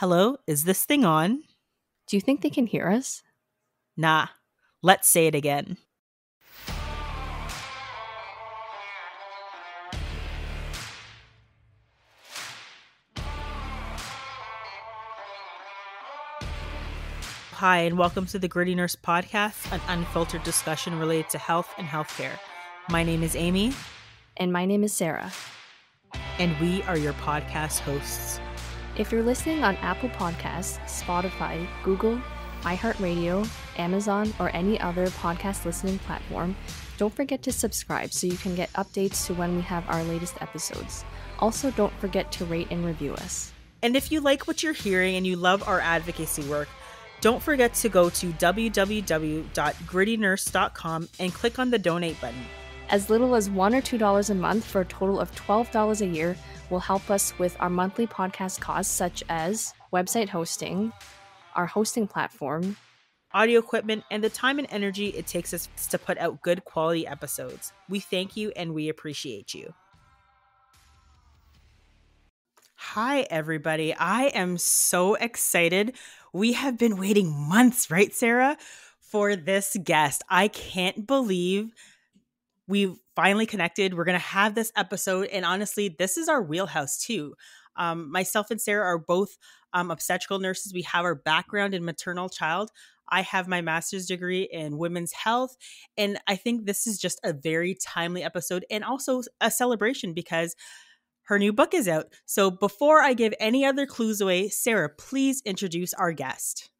Hello, is this thing on? Do you think they can hear us? Nah. Let's say it again. Hi, and welcome to the Gritty Nurse Podcast, an unfiltered discussion related to health and healthcare. My name is Amie. And my name is Sara. And we are your podcast hosts. If you're listening on Apple Podcasts, Spotify, Google, iHeartRadio, Amazon, or any other podcast listening platform, don't forget to subscribe so you can get updates to when we have our latest episodes. Also, don't forget to rate and review us. And if you like what you're hearing and you love our advocacy work, don't forget to go to www.grittynurse.com and click on the donate button. As little as $1 or $2 a month for a total of $12 a year will help us with our monthly podcast costs, such as website hosting, our hosting platform, audio equipment, and the time and energy it takes us to put out good quality episodes. We thank you and we appreciate you. Hi, everybody. I am so excited. We have been waiting months, right, Sara, for this guest. I can't believe we finally connected. We're going to have this episode. And honestly, this is our wheelhouse too. Um, myself and Sara are both um, obstetrical nurses. We have our background in maternal child. I have my master's degree in women's health. And I think this is just a very timely episode and also a celebration because her new book is out. So before I give any other clues away, Sara, please introduce our guest.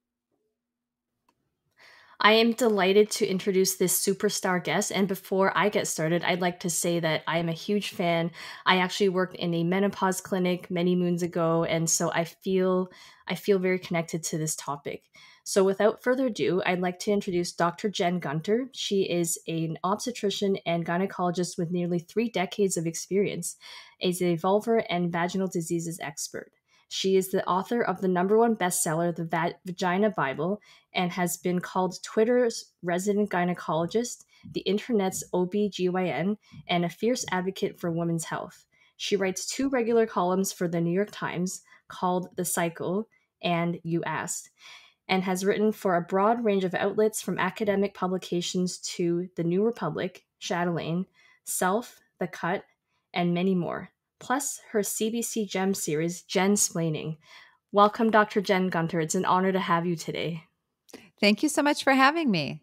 I am delighted to introduce this superstar guest. And before I get started, I'd like to say that I am a huge fan. I actually worked in a menopause clinic many moons ago, and so I feel I feel very connected to this topic. So, without further ado, I'd like to introduce Dr. Jen Gunter. She is an obstetrician and gynecologist with nearly three decades of experience as a vulvar and vaginal diseases expert. She is the author of the number one bestseller, The Va- Vagina Bible, and has been called Twitter's resident gynecologist, the internet's OBGYN, and a fierce advocate for women's health. She writes two regular columns for the New York Times called The Cycle and You Asked, and has written for a broad range of outlets from academic publications to The New Republic, Chatelaine, Self, The Cut, and many more plus her CBC Gem series, Jensplaining. Welcome, Dr. Jen Gunter. It's an honor to have you today. Thank you so much for having me.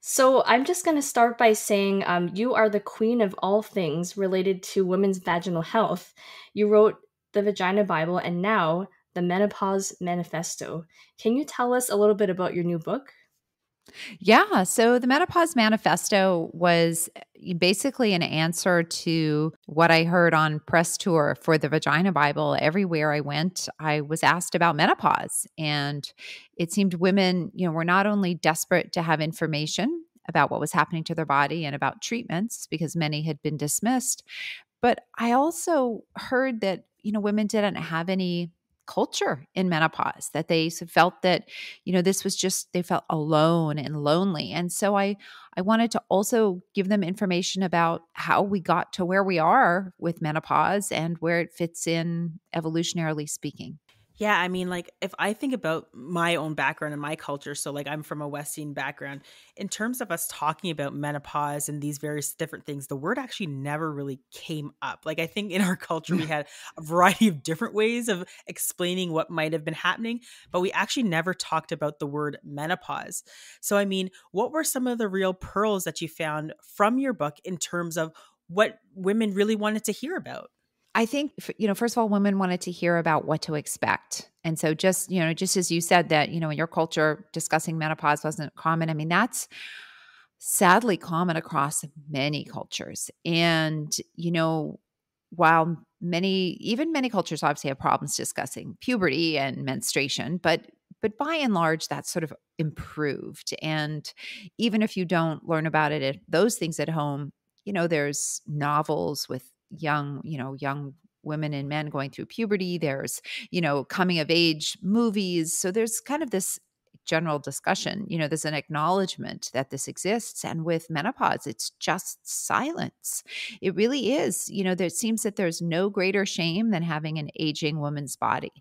So, I'm just going to start by saying um, you are the queen of all things related to women's vaginal health. You wrote the Vagina Bible and now the Menopause Manifesto. Can you tell us a little bit about your new book? Yeah. So the Menopause Manifesto was eh, basically an answer to what I heard on press tour for the Vagina Bible. Everywhere I went, I was asked about menopause. And it seemed women, you know, were not only desperate to have information about what was happening to their body and about treatments because many had been dismissed, but I also heard that, you know, women didn't have any culture in menopause that they felt that you know this was just they felt alone and lonely and so i i wanted to also give them information about how we got to where we are with menopause and where it fits in evolutionarily speaking yeah, I mean, like if I think about my own background and my culture, so like I'm from a West Indian background, in terms of us talking about menopause and these various different things, the word actually never really came up. Like I think in our culture, we had a variety of different ways of explaining what might have been happening, but we actually never talked about the word menopause. So, I mean, what were some of the real pearls that you found from your book in terms of what women really wanted to hear about? I think, you know, first of all, women wanted to hear about what to expect. And so, just, you know, just as you said that, you know, in your culture, discussing menopause wasn't common. I mean, that's sadly common across many cultures. And, you know, while many, even many cultures obviously have problems discussing puberty and menstruation, but but by and large that's sort of improved and even if you don't learn about it those things at home you know there's novels with young, you know, young women and men going through puberty. There's, you know, coming of age movies. So there's kind of this general discussion. You know, there's an acknowledgement that this exists. And with menopause, it's just silence. It really is. You know, there seems that there's no greater shame than having an aging woman's body.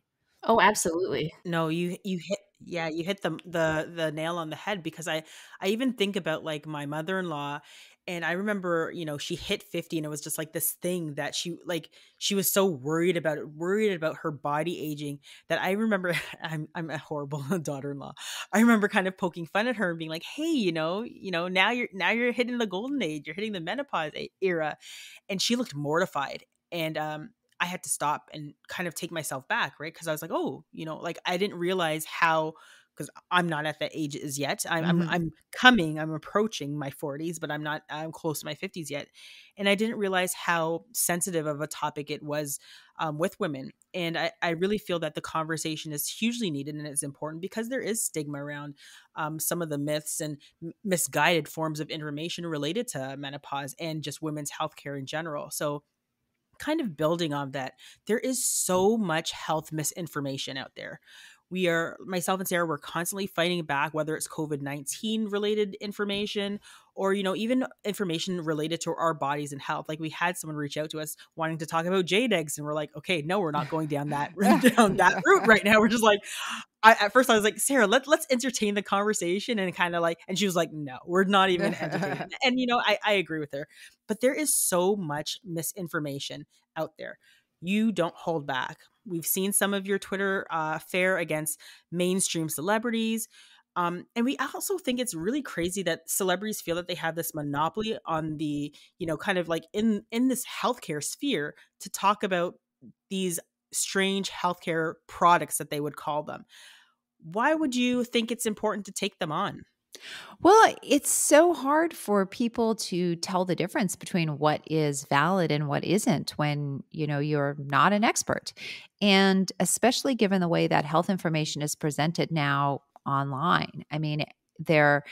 Oh, absolutely. No, you you hit yeah, you hit the the the nail on the head because I I even think about like my mother-in-law and I remember, you know, she hit 50 and it was just like this thing that she like she was so worried about it, worried about her body aging that I remember I'm I'm a horrible daughter-in-law. I remember kind of poking fun at her and being like, "Hey, you know, you know, now you're now you're hitting the golden age, you're hitting the menopause era." And she looked mortified. And um I had to stop and kind of take myself back, right? Because I was like, oh, you know, like I didn't realize how because I'm not at that age as yet. I'm, mm-hmm. I'm, I'm coming, I'm approaching my 40s, but I'm not. I'm close to my 50s yet, and I didn't realize how sensitive of a topic it was um, with women. And I, I really feel that the conversation is hugely needed and it's important because there is stigma around um, some of the myths and misguided forms of information related to menopause and just women's healthcare in general. So kind of building on that, there is so much health misinformation out there. We are, myself and Sara, we're constantly fighting back, whether it's COVID 19 related information or, you know, even information related to our bodies and health. Like we had someone reach out to us wanting to talk about jade eggs, and we're like, okay, no, we're not going down that, down that route right now. We're just like, I, at first I was like, Sara, let, let's entertain the conversation and kind of like, and she was like, no, we're not even entertaining. and, you know, I, I agree with her, but there is so much misinformation out there. You don't hold back. We've seen some of your Twitter uh, fare against mainstream celebrities. Um, and we also think it's really crazy that celebrities feel that they have this monopoly on the, you know, kind of like in in this healthcare sphere to talk about these strange healthcare products that they would call them. Why would you think it's important to take them on? Well, it's so hard for people to tell the difference between what is valid and what isn't when, you know, you're not an expert. And especially given the way that health information is presented now online. I mean, they're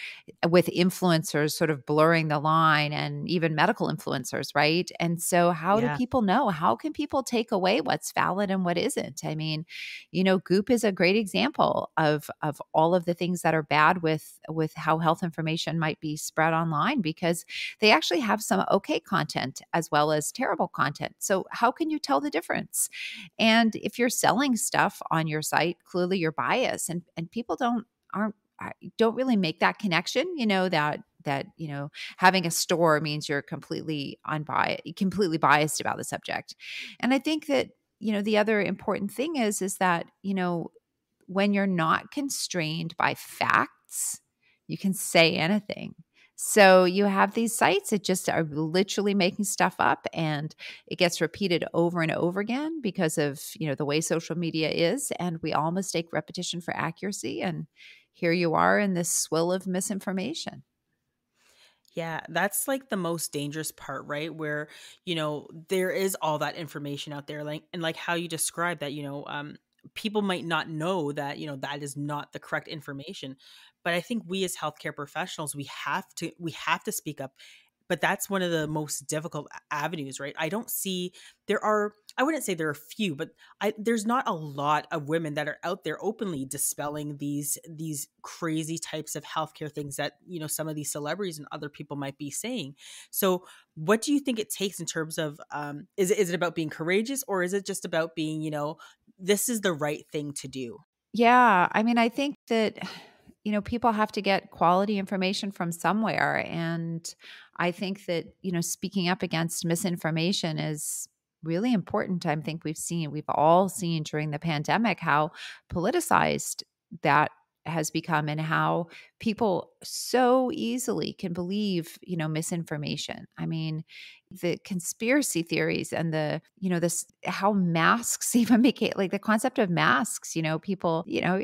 eh, with influencers sort of blurring the line and even medical influencers right? And so how yeah. do people know? How can people take away what's valid and what isn't? I mean you know goop is a great example of of all of the things that are bad with with how health information might be spread online because they actually have some okay content as well as terrible content. So how can you tell the difference? And if you're selling stuff on your site clearly you're biased and and people don't aren't don't really make that connection you know that that you know having a store means you're completely unbiased completely biased about the subject. And i think that you know the other important thing is is that you know when you're not constrained by facts you can say anything. So you have these sites that just are literally making stuff up and it gets repeated over and over again because of, you know, the way social media is and we all mistake repetition for accuracy and here you are in this swill of misinformation. Yeah, that's like the most dangerous part, right? Where, you know, there is all that information out there like and like how you describe that, you know, um people might not know that, you know, that is not the correct information. But I think we as healthcare professionals, we have to we have to speak up but that's one of the most difficult avenues right i don't see there are i wouldn't say there are few but I, there's not a lot of women that are out there openly dispelling these these crazy types of healthcare things that you know some of these celebrities and other people might be saying. So what do you think it takes in terms of um is it, is it about being courageous or is it just about being you know this is the right thing to do? Yeah i mean i think that you know people have to get quality information from somewhere and I think that, you know, speaking up against misinformation is really important. I think we've seen, we've all seen during the pandemic how politicized that has become and how people so easily can believe you know misinformation i mean the conspiracy theories and the you know this how masks even it like the concept of masks you know people you know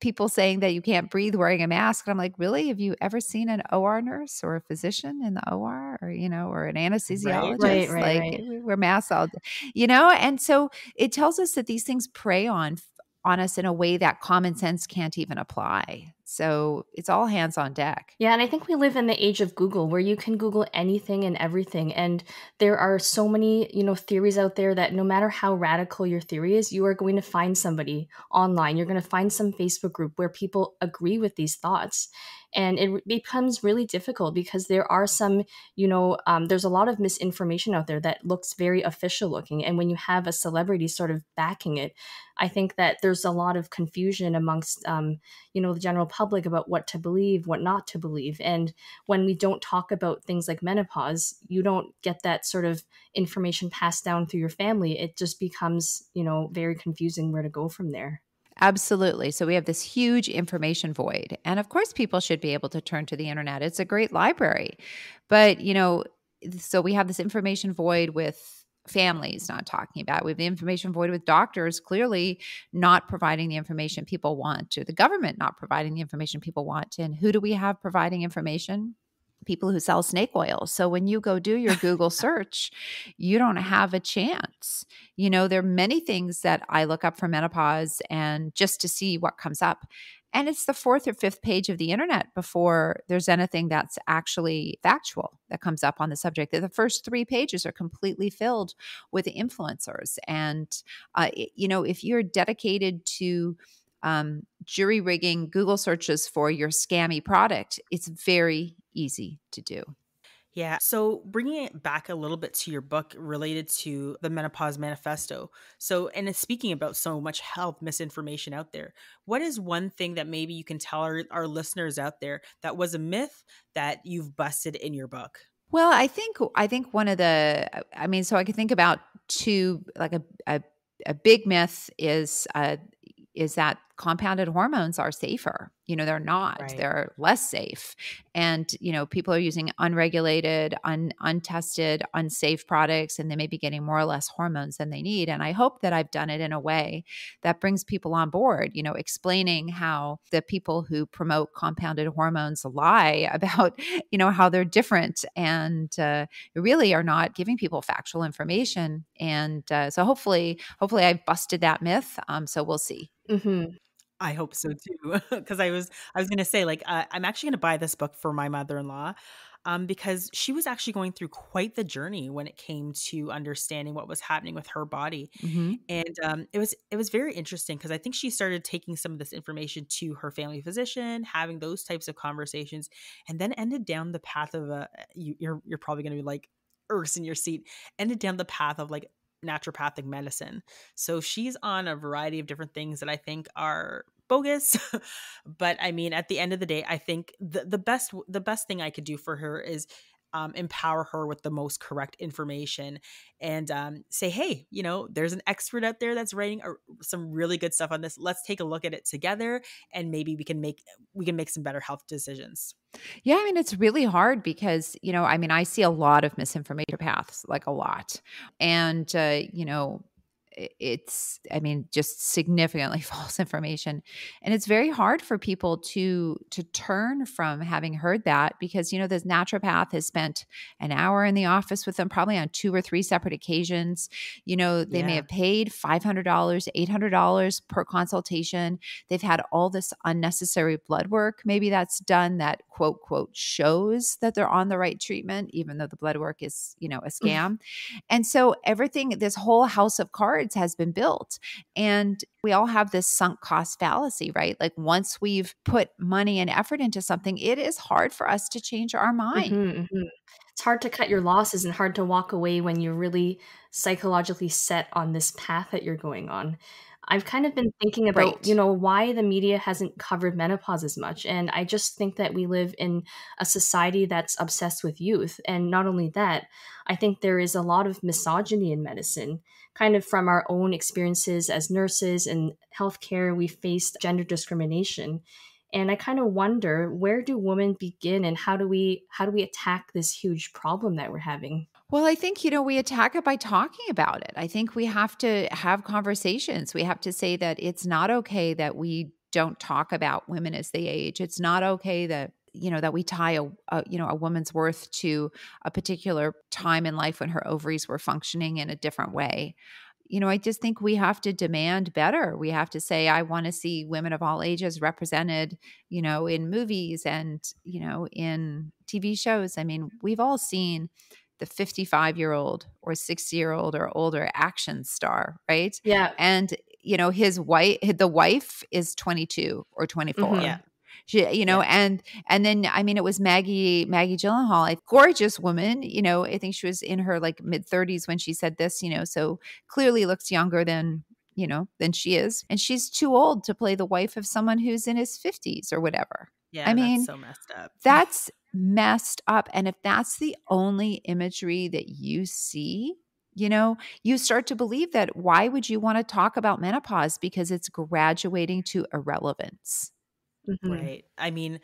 people saying that you can't breathe wearing a mask. And I'm like, really? Have you ever seen an OR nurse or a physician in the OR or, you know, or an anesthesiologist? Right, right, right, like right. wear masks all, you know? And so it tells us that these things prey on on us in a way that common sense can't even apply. So it's all hands on deck. Yeah, and I think we live in the age of Google where you can Google anything and everything. And there are so many, you know, theories out there that no matter how radical your theory is, you are going to find somebody online. You're going to find some Facebook group where people agree with these thoughts. And it becomes really difficult because there are some you know um, there's a lot of misinformation out there that looks very official looking and when you have a celebrity sort of backing it i think that there's a lot of confusion amongst um, you know the general public about what to believe what not to believe and when we don't talk about things like menopause you don't get that sort of information passed down through your family. It just becomes you know very confusing where to go from there Absolutely. So we have this huge information void. And of course, people should be able to turn to the internet. It's a great library. But, you know, so we have this information void with families not talking about. We have the information void with doctors clearly not providing the information people want, or the government not providing the information people want. And who do we have providing information? People who sell snake oil. So when you go do your Google search, you don't have a chance. You know, there are many things that I look up for menopause and just to see what comes up. And it's the fourth or fifth page of the internet before there's anything that's actually factual that comes up on the subject. The first three pages are completely filled with influencers. And, uh, you know, if you're dedicated to um, jury rigging Google searches for your scammy product, it's very easy to do. Yeah. So bringing it back a little bit to your book related to the Menopause Manifesto. So, and speaking about so much health misinformation out there, what is one thing that maybe you can tell our, our listeners out there that was a myth that you've busted in your book? Well, I think I think one of the I mean, so I could think about two like a a, a big myth is uh, is that compounded hormones are safer. You know they're not. Right. they're less safe. And you know people are using unregulated un, untested unsafe products and they may be getting more or less hormones than they need. And i hope that i've done it in a way that brings people on board you know explaining how the people who promote compounded hormones lie about you know how they're different and uh, really are not giving people factual information. And uh, so hopefully hopefully i've busted that myth. Um, so we'll see. Mm-hmm. I hope so too, because I was I was gonna say like uh, I'm actually gonna buy this book for my mother-in-law, um, because she was actually going through quite the journey when it came to understanding what was happening with her body, mm-hmm. and um, it was it was very interesting because I think she started taking some of this information to her family physician, having those types of conversations, and then ended down the path of a you, you're you're probably gonna be like irks in your seat, ended down the path of like naturopathic medicine. So she's on a variety of different things that I think are bogus. but I mean, at the end of the day, I think the, the best the best thing I could do for her is um, empower her with the most correct information and um, say, hey, you know, there's an expert out there that's writing a, some really good stuff on this. Let's take a look at it together, and maybe we can make we can make some better health decisions. Yeah, I mean, it's really hard because you know, I mean, I see a lot of misinformation paths, like a lot, and uh, you know, it's i mean just significantly false information. And it's very hard for people to to turn from having heard that because you know this naturopath has spent an hour in the office with them probably on two or three separate occasions. You know they yeah. may have paid $500 $800 per consultation. They've had all this unnecessary blood work. Maybe that's done that quote quote shows that they're on the right treatment even though the blood work is you know a mm. scam. And so everything this whole house of cards has been built. And we all have this sunk cost fallacy, right? Like once we've put money and effort into something, it is hard for us to change our mind. Mm-hmm, mm-hmm. It's hard to cut your losses and hard to walk away when you're really psychologically set on this path that you're going on. I've kind of been thinking about, right. you know, why the media hasn't covered menopause as much. And I just think that we live in a society that's obsessed with youth. And not only that, I think there is a lot of misogyny in medicine, kind of from our own experiences as nurses and healthcare. We faced gender discrimination. And I kind of wonder where do women begin and how do we how do we attack this huge problem that we're having? Well, I think, you know, we attack it by talking about it. I think we have to have conversations. We have to say that it's not okay that we don't talk about women as they age. It's not okay that you know that we tie a, a, you know a woman's worth to a particular time in life when her ovaries were functioning in a different way you know i just think we have to demand better we have to say i want to see women of all ages represented you know in movies and you know in tv shows i mean we've all seen the 55 year old or 60 year old or older action star, right? Yeah. And, you know, his wife, the wife is 22 or 24. Mm-hmm. Yeah. She, you know, yeah. and and then I mean, it was Maggie Maggie Gyllenhaal, a gorgeous woman. You know, I think she was in her like mid thirties when she said this. You know, so clearly looks younger than you know than she is, and she's too old to play the wife of someone who's in his fifties or whatever. Yeah, I mean, so messed up. That's messed up. And if that's the only imagery that you see, you know, you start to believe that why would you want to talk about menopause because it's graduating to irrelevance. Mm-hmm. Right. I mean,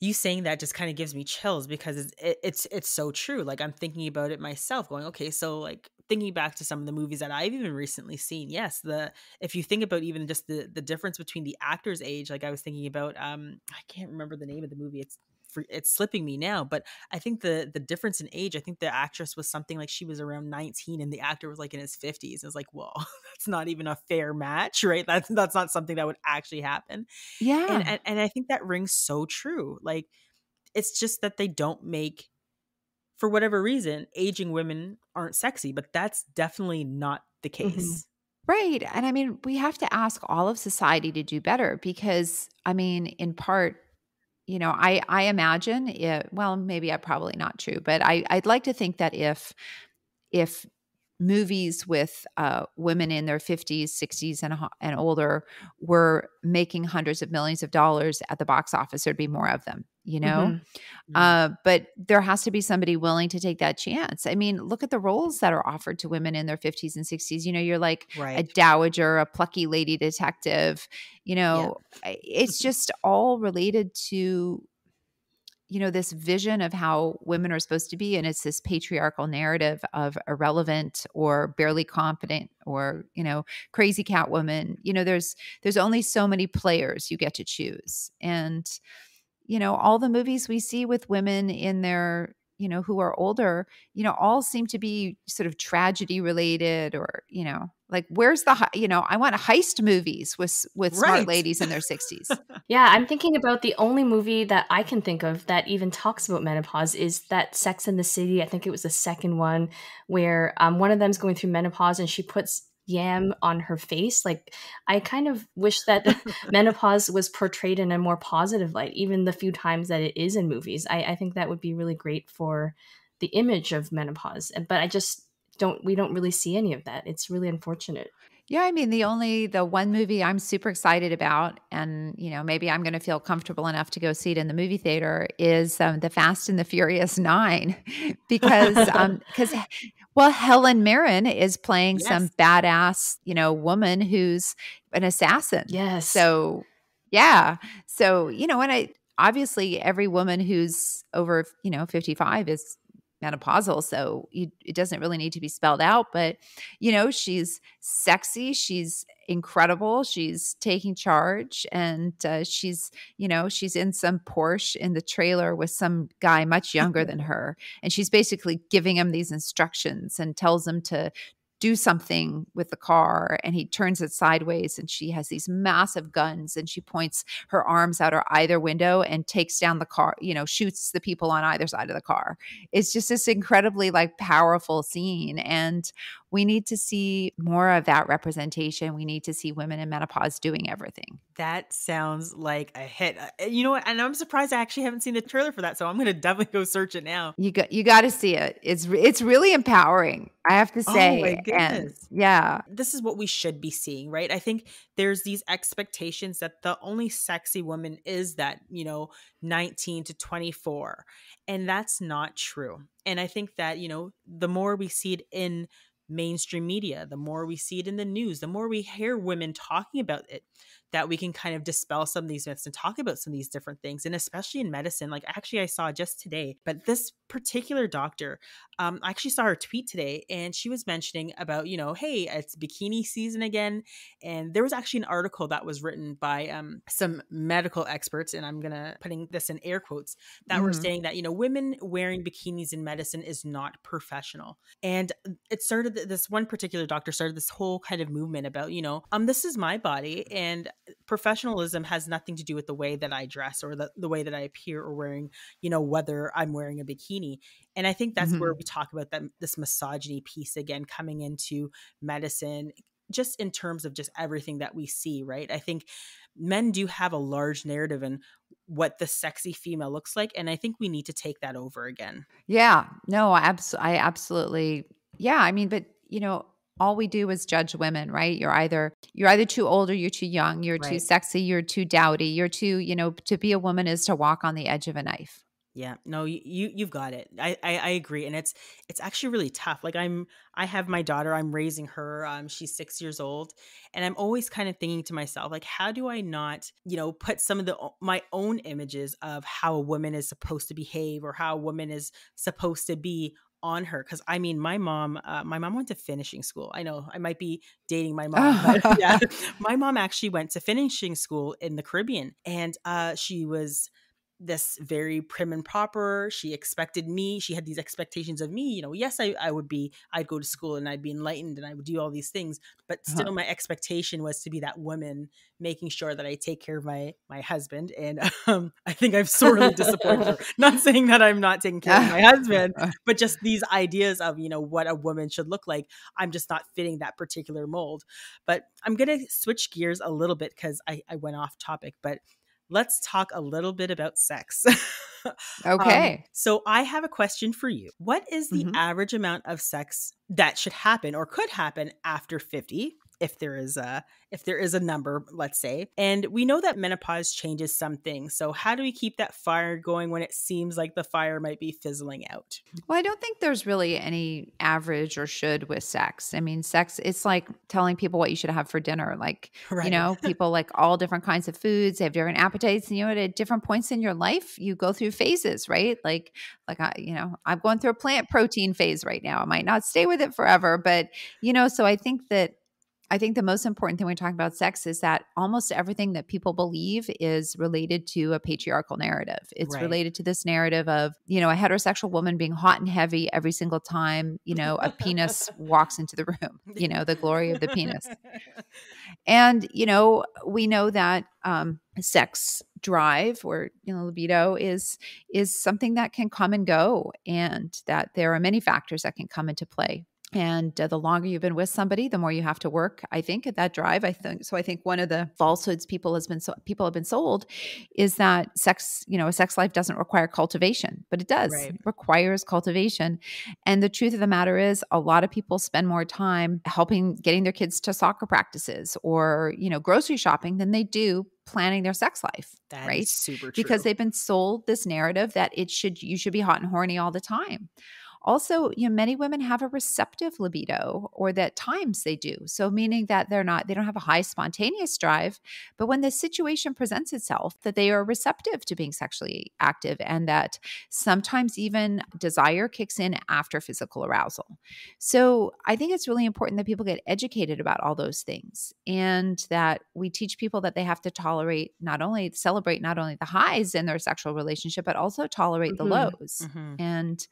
you saying that just kind of gives me chills because it's it, it's it's so true. Like I'm thinking about it myself, going, okay, so like thinking back to some of the movies that I've even recently seen. Yes, the if you think about even just the the difference between the actor's age, like I was thinking about, um, I can't remember the name of the movie. It's it's slipping me now, but I think the the difference in age, I think the actress was something like she was around 19 and the actor was like in his 50s. It's like, well, that's not even a fair match, right? That's that's not something that would actually happen. Yeah. And and, and I think that rings so true. Like it's just that they don't make for whatever reason, aging women aren't sexy, but that's definitely not the mm-hmm. case. Mm-hmm. Right. And I mean, we have to ask all of society to do better because, I mean, in part, you know, I I imagine it, well, maybe I probably not true, but I I'd like to think that if if movies with uh, women in their 50s, 60s, and, and older were making hundreds of millions of dollars at the box office, there'd be more of them, you know? Mm-hmm. Uh, but there has to be somebody willing to take that chance. I mean, look at the roles that are offered to women in their 50s and 60s. You know, you're like right. a dowager, a plucky lady detective, you know, yeah. it's just all related to you know this vision of how women are supposed to be and it's this patriarchal narrative of irrelevant or barely competent or you know crazy cat woman. You know there's there's only so many players you get to choose. And you know all the movies we see with women in their you know who are older you know all seem to be sort of tragedy related or you know like where's the you know i want heist movies with with right. smart ladies in their 60s yeah i'm thinking about the only movie that i can think of that even talks about menopause is that sex in the city i think it was the second one where um, one of them's going through menopause and she puts yam on her face. Like I kind of wish that menopause was portrayed in a more positive light, even the few times that it is in movies. I, I think that would be really great for the image of menopause. But I just don't we don't really see any of that. It's really unfortunate. Yeah, I mean, the only the one movie I'm super excited about, and you know, maybe I'm going to feel comfortable enough to go see it in the movie theater, is um, the Fast and the Furious Nine, because because um, well, Helen Mirren is playing yes. some badass, you know, woman who's an assassin. Yes. So yeah, so you know, and I obviously every woman who's over you know 55 is menopausal so you, it doesn't really need to be spelled out but you know she's sexy she's incredible she's taking charge and uh, she's you know she's in some porsche in the trailer with some guy much younger than her and she's basically giving him these instructions and tells him to do something with the car and he turns it sideways and she has these massive guns and she points her arms out her either window and takes down the car you know shoots the people on either side of the car. It's just this incredibly like powerful scene and we need to see more of that representation. We need to see women in menopause doing everything. That sounds like a hit. Uh, you know what? And I'm surprised I actually haven't seen the trailer for that, so I'm going to definitely go search it now. You got you got to see it. It's it's really empowering. I have to say. Oh my goodness. And yeah. This is what we should be seeing, right? I think there's these expectations that the only sexy woman is that, you know, 19 to 24. And that's not true. And I think that, you know, the more we see it in mainstream media, the more we see it in the news, the more we hear women talking about it, that we can kind of dispel some of these myths and talk about some of these different things. And especially in medicine, like actually, I saw just today, but this particular doctor, um, I actually saw her tweet today and she was mentioning about, you know, hey, it's bikini season again. And there was actually an article that was written by um, some medical experts, and I'm going to putting this in air quotes, that mm-hmm. were saying that, you know, women wearing bikinis in medicine is not professional. And it started, this one particular doctor started this whole kind of movement about, you know, um, this is my body and professionalism has nothing to do with the way that I dress or the, the way that I appear or wearing, you know, whether I'm wearing a bikini. And I think that's mm-hmm. where we talk about that this misogyny piece again coming into medicine, just in terms of just everything that we see, right? I think men do have a large narrative and what the sexy female looks like and i think we need to take that over again yeah no abs- i absolutely yeah i mean but you know all we do is judge women right you're either you're either too old or you're too young you're right. too sexy you're too dowdy you're too you know to be a woman is to walk on the edge of a knife yeah, no, you you've got it. I, I I agree, and it's it's actually really tough. Like I'm, I have my daughter. I'm raising her. Um, she's six years old, and I'm always kind of thinking to myself, like, how do I not, you know, put some of the my own images of how a woman is supposed to behave or how a woman is supposed to be on her because i mean my mom uh, my mom went to finishing school. I know i might be dating my mom but yeah my mom actually went to finishing school in the caribbean and uh, she was this very prim and proper. She expected me. She had these expectations of me. You know, yes, I, I would be, I'd go to school and I'd be enlightened and I would do all these things, but uh-huh. still uh-huh. my expectation was to be that woman making sure that I take care of my, my husband. And um, I think I've sorely disappointed her. Not saying that I'm not taking care of my husband, but just these ideas of, you know, what a woman should look like. I'm just not fitting that particular mold. But I'm going to switch gears a little bit because I, I went off topic, but let's talk a little bit about sex. Um, okay. Um, so I have a question for you. What is the mm-hmm. average amount of sex that should happen or could happen after 50? If there is a if there is a number let's say. And we know that menopause changes something so how do we keep that fire going when it seems like the fire might be fizzling out? Well i don't think there's really any average or should with sex. I mean sex it's like telling people what you should have for dinner. Like right. you know people like all different kinds of foods. They have different appetites. And you know at different points in your life you go through phases right? Like like I, you know i'm going through a plant protein phase right now. I might not stay with it forever but you know so i think that I think the most important thing when we talk about sex is that almost everything that people believe is related to a patriarchal narrative. It's right. related to this narrative of, you know, a heterosexual woman being hot and heavy every single time, you know, a penis walks into the room, you know, the glory of the penis. And, you know, we know that um, sex drive or you know libido is is something that can come and go and that there are many factors that can come into play and uh, the longer you've been with somebody the more you have to work i think at that drive i think so i think one of the falsehoods people has been so, people have been sold is that sex you know a sex life doesn't require cultivation but it does right. it requires cultivation and the truth of the matter is a lot of people spend more time helping getting their kids to soccer practices or you know grocery shopping than they do planning their sex life that right super true. because they've been sold this narrative that it should you should be hot and horny all the time also, you know, many women have a receptive libido or that times they do. So meaning that they're not they don't have a high spontaneous drive, but when the situation presents itself that they are receptive to being sexually active and that sometimes even desire kicks in after physical arousal. So, I think it's really important that people get educated about all those things and that we teach people that they have to tolerate not only celebrate not only the highs in their sexual relationship but also tolerate mm-hmm. the lows. Mm-hmm. And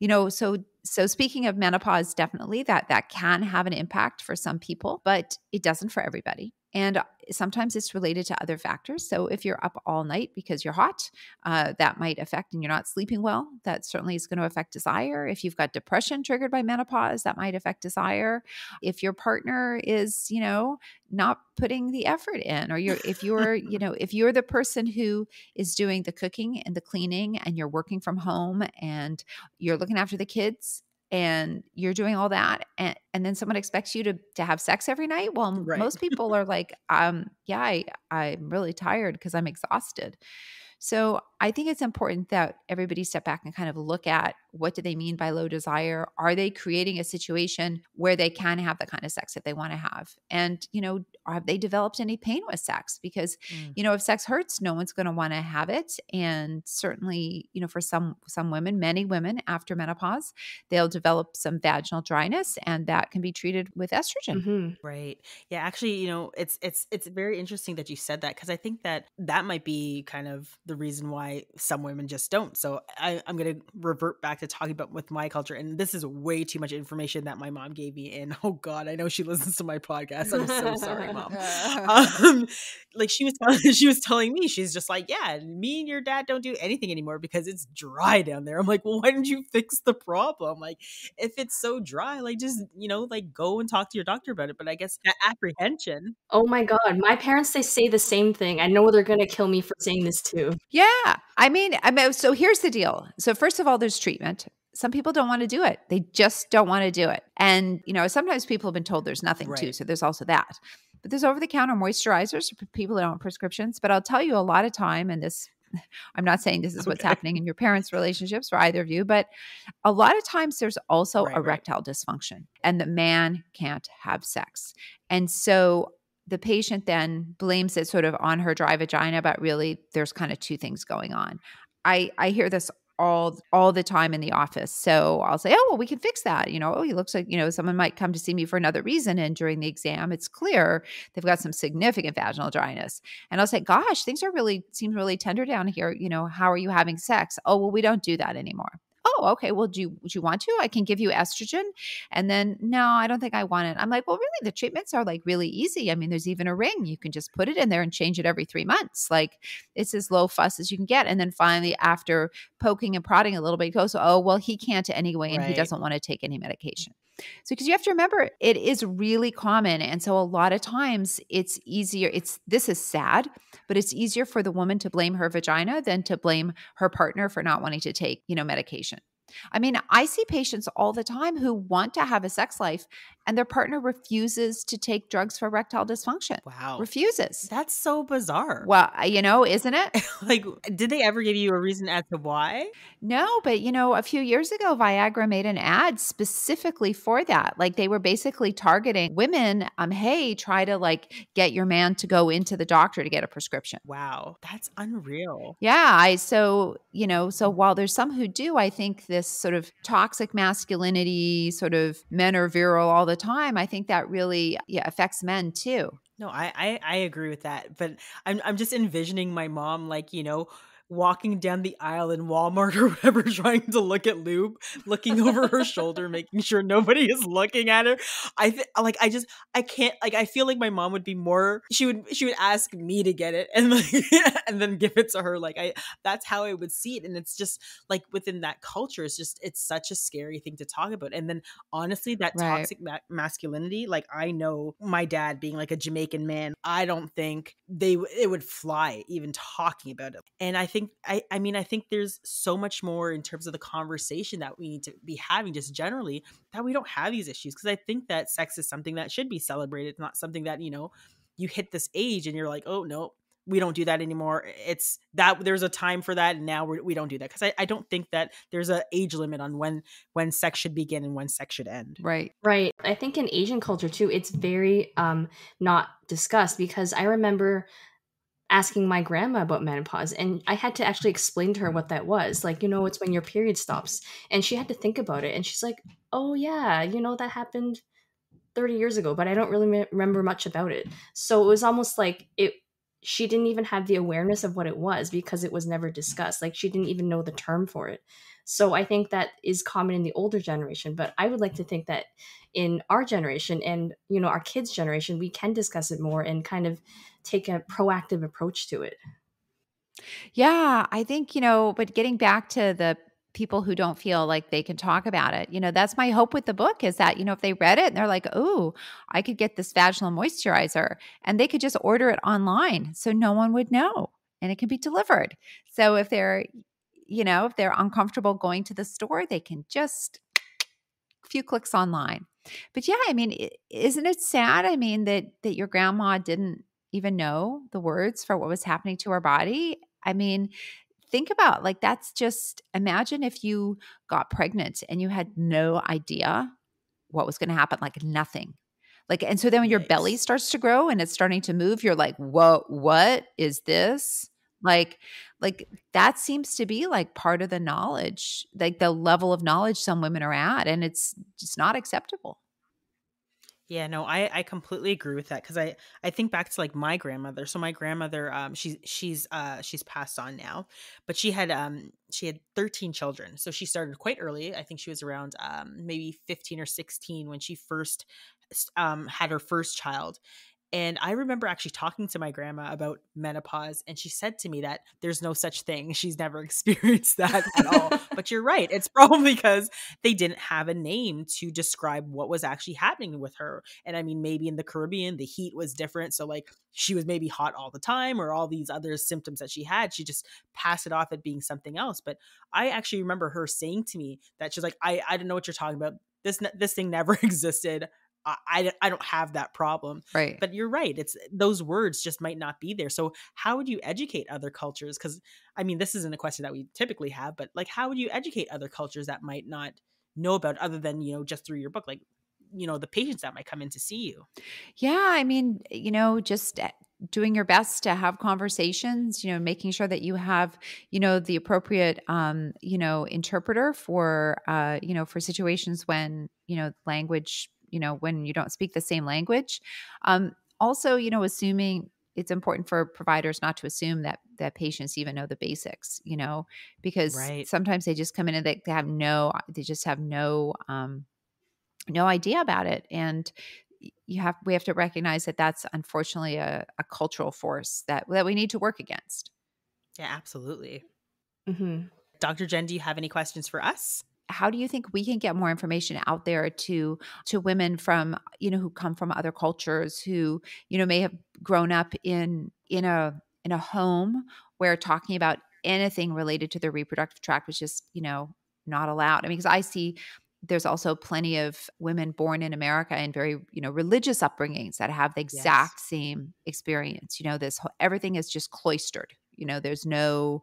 you know, so so speaking of menopause definitely that that can have an impact for some people, but it doesn't for everybody. And sometimes it's related to other factors. So if you're up all night because you're hot, uh, that might affect, and you're not sleeping well, that certainly is going to affect desire. If you've got depression triggered by menopause, that might affect desire. If your partner is, you know, not putting the effort in, or you're, if you're, you know, if you're the person who is doing the cooking and the cleaning and you're working from home and you're looking after the kids and you're doing all that and, and then someone expects you to to have sex every night well right. most people are like um yeah I, i'm really tired because i'm exhausted so I think it's important that everybody step back and kind of look at what do they mean by low desire? Are they creating a situation where they can have the kind of sex that they want to have? And, you know, have they developed any pain with sex? Because, mm. you know, if sex hurts, no one's going to want to have it. And certainly, you know, for some some women, many women after menopause, they'll develop some vaginal dryness and that can be treated with estrogen. Mm-hmm. Right. Yeah, actually, you know, it's it's it's very interesting that you said that because I think that that might be kind of the reason why some women just don't. So I, am going to revert back to talking about with my culture. And this is way too much information that my mom gave me. And oh God, I know she listens to my podcast. I'm so sorry, mom. Um, like she was, telling, she was telling me, she's just like, yeah, me and your dad don't do anything anymore because it's dry down there. I'm like, well, why didn't you fix the problem? Like, if it's so dry, like just you know, like go and talk to your doctor about it. But I guess that apprehension. Oh my God, my parents they say the same thing. I know they're gonna kill me for saying this too. Yeah. I mean, I mean, so here's the deal. So first of all, there's treatment. Some people don't want to do it. They just don't want to do it. And, you know, sometimes people have been told there's nothing right. to. So there's also that. But there's over the counter moisturizers for people that don't have prescriptions. But I'll tell you a lot of time, and this I'm not saying this is what's okay. happening in your parents' relationships for either of you, but a lot of times there's also right, erectile right. dysfunction and the man can't have sex. And so the patient then blames it sort of on her dry vagina, but really there's kind of two things going on. I, I hear this all all the time in the office. So I'll say, "Oh, well, we can fix that." You know, "Oh, he looks like, you know, someone might come to see me for another reason and during the exam it's clear they've got some significant vaginal dryness." And I'll say, "Gosh, things are really seem really tender down here. You know, how are you having sex?" "Oh, well, we don't do that anymore." Oh, okay, well, do you, would you want to? I can give you estrogen. And then, no, I don't think I want it. I'm like, well, really, the treatments are like really easy. I mean, there's even a ring. You can just put it in there and change it every three months. Like it's as low fuss as you can get. And then finally, after poking and prodding a little bit, he goes, oh, well, he can't anyway, and right. he doesn't want to take any medication. So, because you have to remember, it is really common. And so, a lot of times it's easier. It's this is sad, but it's easier for the woman to blame her vagina than to blame her partner for not wanting to take, you know, medication. I mean, I see patients all the time who want to have a sex life and their partner refuses to take drugs for erectile dysfunction. Wow. Refuses. That's so bizarre. Well, you know, isn't it? like, did they ever give you a reason as to why? No, but you know, a few years ago, Viagra made an ad specifically for that. Like, they were basically targeting women. Um, hey, try to like get your man to go into the doctor to get a prescription. Wow. That's unreal. Yeah. I, so, you know, so while there's some who do, I think this sort of toxic masculinity, sort of men are virile all the time, I think that really yeah, affects men too. No, I, I I agree with that, but I'm I'm just envisioning my mom like you know walking down the aisle in Walmart or whatever, trying to look at lube, looking over her shoulder, making sure nobody is looking at her. I th- like I just I can't like I feel like my mom would be more she would she would ask me to get it and like and then give it to her. Like I that's how I would see it. And it's just like within that culture, it's just it's such a scary thing to talk about. And then honestly, that right. toxic ma- masculinity, like I know my dad being like a Jamaican man, I don't think they it would fly even talking about it. And I think think I I mean I think there's so much more in terms of the conversation that we need to be having just generally that we don't have these issues because I think that sex is something that should be celebrated, not something that, you know, you hit this age and you're like, "Oh, no, we don't do that anymore. It's that there's a time for that, and now we're, we do not do that because I, I don't think that there's an age limit on when when sex should begin and when sex should end. Right, right. I think in Asian culture too, it's very um not discussed because I remember asking my grandma about menopause and i had to actually explain to her what that was. Like you know it's when your period stops. And she had to think about it and she's like oh yeah you know that happened 30 years ago but i don't really remember much about it. So it was almost like it she didn't even have the awareness of what it was because it was never discussed. Like she didn't even know the term for it. So i think that is common in the older generation but i would like to think that in our generation and you know our kids generation we can discuss it more and kind of take a proactive approach to it yeah i think you know but getting back to the people who don't feel like they can talk about it you know that's my hope with the book is that you know if they read it and they're like oh i could get this vaginal moisturizer and they could just order it online so no one would know and it can be delivered so if they're you know if they're uncomfortable going to the store they can just a few clicks online but yeah, I mean, isn't it sad? I mean that that your grandma didn't even know the words for what was happening to our body. I mean, think about like that's just imagine if you got pregnant and you had no idea what was going to happen, like nothing. Like, and so then when your belly starts to grow and it's starting to move, you're like, whoa, what is this? Like, like that seems to be like part of the knowledge, like the level of knowledge some women are at, and it's just not acceptable. Yeah, no, I I completely agree with that because I I think back to like my grandmother. So my grandmother, um, she's she's uh she's passed on now, but she had um she had thirteen children. So she started quite early. I think she was around um maybe fifteen or sixteen when she first um had her first child, And I remember actually talking to my grandma about menopause, and she said to me that there's no such thing. She's never experienced that at all. but you're right. It's probably because they didn't have a name to describe what was actually happening with her. And I mean, maybe in the Caribbean, the heat was different. So, like, she was maybe hot all the time, or all these other symptoms that she had. She just passed it off at being something else. But I actually remember her saying to me that she's like, I, I don't know what you're talking about. This, this thing never existed. I, I don't have that problem. Right. But you're right. It's those words just might not be there. So how would you educate other cultures? Because I mean, this isn't a question that we typically have, but like, how would you educate other cultures that might not know about other than you know just through your book, like you know the patients that might come in to see you? Yeah, I mean, you know, just eh, doing your best to have conversations you know making sure that you have you know the appropriate um you know interpreter for uh you know for situations when you know language you know when you don't speak the same language. Um, also you know assuming it's important for providers not to assume that that patients even know the basics you know because right. sometimes they just come in and they, they have no they just have no um no idea about it. And you have we have to recognize that that's unfortunately a, a cultural force that that we need to work against. Yeah absolutely. Mm-hmm. dr jen do you have any questions for us how do you think we can get more information out there to to women from you know who come from other cultures who you know may have grown up in in a in a home where talking about anything related to their reproductive tract was just you know not allowed i mean because i see there's also plenty of women born in america and very you know religious upbringings that have the exact yes. same experience you know this everything is just cloistered you know there's no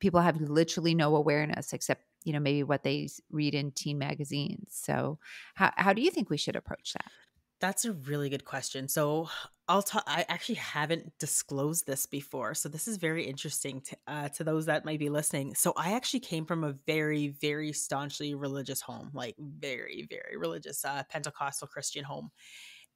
people have literally no awareness except you know maybe what they read in teen magazines. So how, how do you think we should approach that? That's a really good question. So i'll talk i actually haven't disclosed this before so this is very interesting to, uh, to those that might be listening. So i actually came from a very very staunchly religious home like very very religious uh, pentecostal christian home.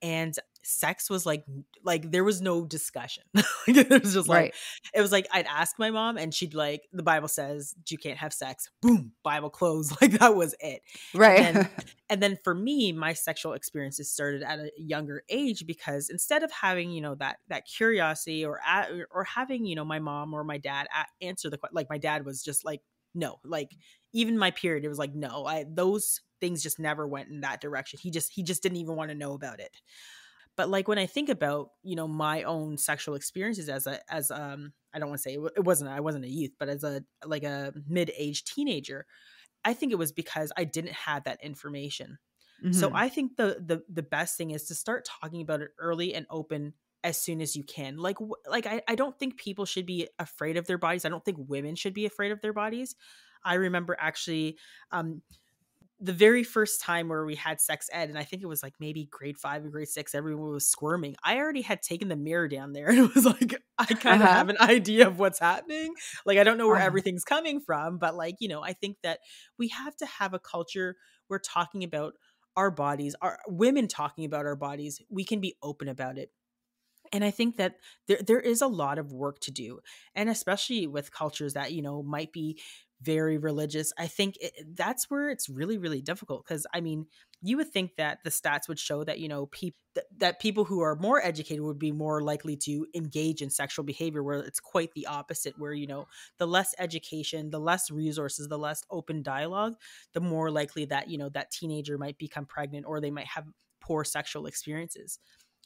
And sex was like like there was no discussion. It was just like right. it was like i'd ask my mom and she'd like the bible says you can't have sex. Boom bible closed. Like that was it. Right. and then, and then for me my sexual experiences started at a younger age because instead of having you know that that curiosity or at, or having you know my mom or my dad answer the question like my dad was just like no. Like even my period it was like no. I those things just never went in that direction. He just he just didn't even want to know about it but like when i think about you know my own sexual experiences as a as um i don't want to say it wasn't i wasn't a youth but as a like a mid-age teenager i think it was because i didn't have that information. Mm-hmm. so i think the the the best thing is to start talking about it early and open as soon as you can. Like like I, I don't think people should be afraid of their bodies. I don't think women should be afraid of their bodies. I remember actually um the very first time where we had sex ed, and I think it was like maybe grade five and grade six, everyone was squirming. I already had taken the mirror down there and it was like, I kind of uh-huh. have an idea of what's happening. Like, I don't know where uh-huh. everything's coming from, but like, you know, I think that we have to have a culture where talking about our bodies, our women talking about our bodies, we can be open about it and i think that there there is a lot of work to do and especially with cultures that you know might be very religious i think it, that's where it's really really difficult because i mean you would think that the stats would show that you know people th- that people who are more educated would be more likely to engage in sexual behavior where it's quite the opposite where you know the less education the less resources the less open dialogue the more likely that you know that teenager might become pregnant or they might have poor sexual experiences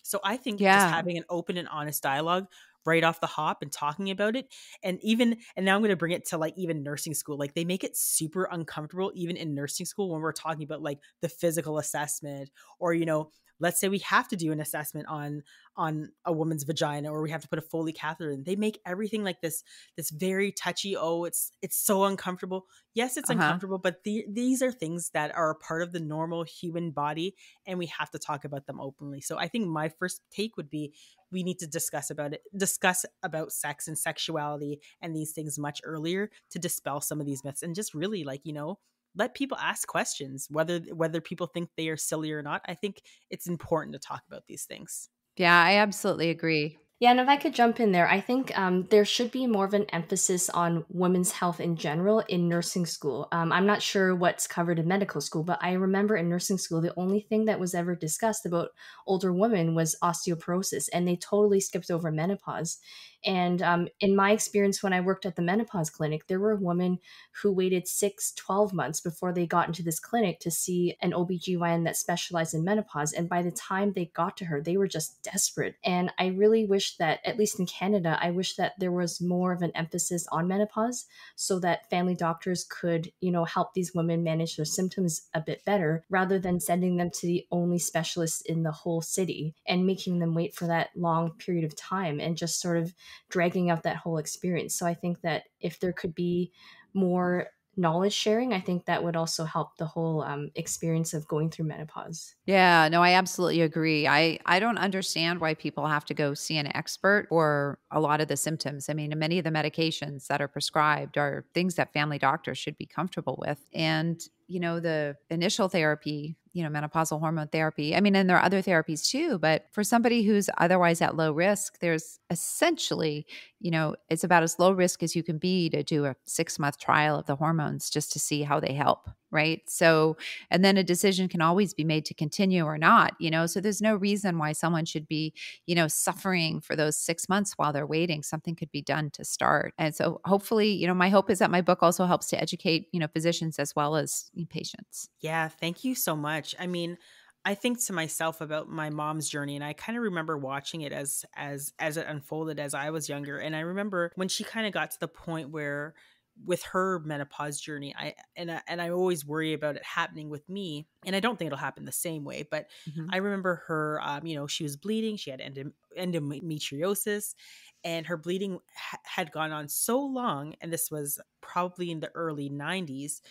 so I think yeah. just having an open and honest dialogue right off the hop and talking about it and even and now i'm going to bring it to like even nursing school like they make it super uncomfortable even in nursing school when we're talking about like the physical assessment or you know let's say we have to do an assessment on on a woman's vagina or we have to put a foley catheter in they make everything like this this very touchy oh it's it's so uncomfortable yes it's uh-huh. uncomfortable but the, these are things that are a part of the normal human body and we have to talk about them openly so i think my first take would be we need to discuss about it discuss about sex and sexuality and these things much earlier to dispel some of these myths and just really like you know let people ask questions whether whether people think they are silly or not. I think it's important to talk about these things. Yeah i absolutely agree Yeah, and if I could jump in there, I think um, there should be more of an emphasis on women's health in general in nursing school. Um, I'm not sure what's covered in medical school, but I remember in nursing school, the only thing that was ever discussed about older women was osteoporosis, and they totally skipped over menopause. And um, in my experience, when I worked at the menopause clinic, there were women who waited six, 12 months before they got into this clinic to see an OBGYN that specialized in menopause. And by the time they got to her, they were just desperate. And I really wish that, at least in Canada, I wish that there was more of an emphasis on menopause so that family doctors could, you know, help these women manage their symptoms a bit better rather than sending them to the only specialist in the whole city and making them wait for that long period of time and just sort of dragging out that whole experience. So I think that if there could be more knowledge sharing, I think that would also help the whole um, experience of going through menopause. Yeah, no, I absolutely agree. I I don't understand why people have to go see an expert or a lot of the symptoms. I mean, many of the medications that are prescribed are things that family doctors should be comfortable with. And you know, the initial therapy you know, menopausal hormone therapy. I mean, and there are other therapies too, but for somebody who's otherwise at low risk, there's essentially, you know, it's about as low risk as you can be to do a six month trial of the hormones just to see how they help right? So and then a decision can always be made to continue or not you know? So there's no reason why someone should be you know suffering for those 6 months while they're waiting. Something could be done to start. And so hopefully you know my hope is that my book also helps to educate you know physicians as well as patients. Yeah thank you so much. I mean I think to myself about my mom's journey and I kind of remember watching it as as as it unfolded as I was younger and I remember when she kind of got to the point where with her menopause journey i and I, and i always worry about it happening with me and i don't think it'll happen the same way but mm-hmm. i remember her um, you know she was bleeding she had endometriosis and her bleeding ha- had gone on so long and this was probably in the early 90s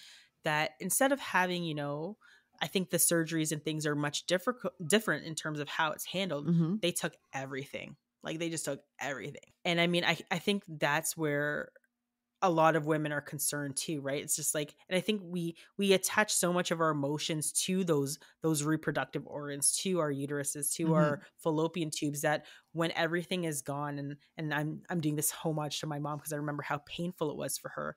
that instead of having you know I think the surgeries and things are much different different in terms of how it's handled. Mm-hmm. They took everything. Like they just took everything. And I mean I I think that's where a lot of women are concerned too right it's just like and i think we we attach so much of our emotions to those those reproductive organs to our uteruses to mm-hmm. our fallopian tubes that when everything is gone and and i'm i'm doing this so much to my mom because i remember how painful it was for her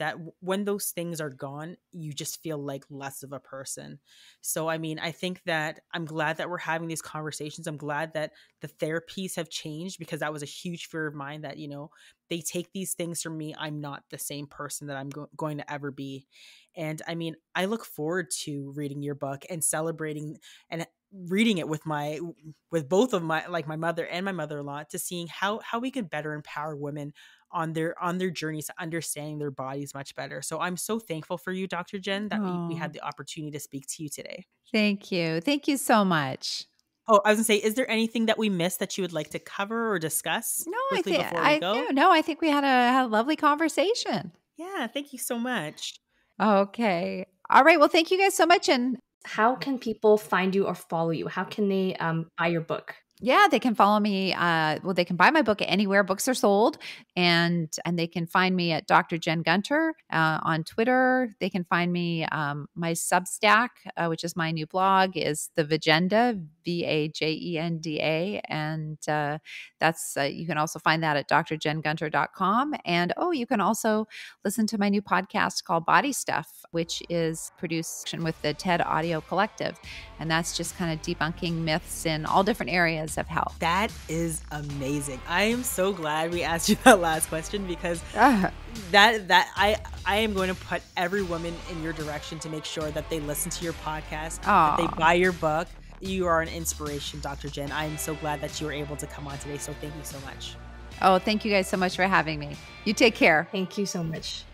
that when those things are gone, you just feel like less of a person. So, I mean, I think that I'm glad that we're having these conversations. I'm glad that the therapies have changed because that was a huge fear of mine that, you know, they take these things from me. I'm not the same person that I'm go- going to ever be. And I mean, I look forward to reading your book and celebrating and reading it with my with both of my like my mother and my mother-in-law to seeing how how we can better empower women on their on their journeys to understanding their bodies much better. So I'm so thankful for you, Dr. Jen, that we, we had the opportunity to speak to you today. Thank you. Thank you so much. Oh, I was gonna say, is there anything that we missed that you would like to cover or discuss? No, I think I no, no, I think we had a, had a lovely conversation. Yeah, thank you so much. Okay. All right. Well, thank you guys so much. And how can people find you or follow you? How can they um, buy your book? Yeah, they can follow me. Uh, well, they can buy my book anywhere books are sold, and and they can find me at Dr. Jen Gunter uh, on Twitter. They can find me um, my Substack, uh, which is my new blog, is the Vajenda V A J E N D A, and uh, that's uh, you can also find that at drjengunter.com. And oh, you can also listen to my new podcast called Body Stuff, which is produced with the TED Audio Collective, and that's just kind of debunking myths in all different areas of health. That is amazing. I am so glad we asked you that last question because uh, that that I I am going to put every woman in your direction to make sure that they listen to your podcast, that they buy your book. You are an inspiration, Dr. Jen. I am so glad that you were able to come on today. So thank you so much. Oh, thank you guys so much for having me. You take care. Thank you so much.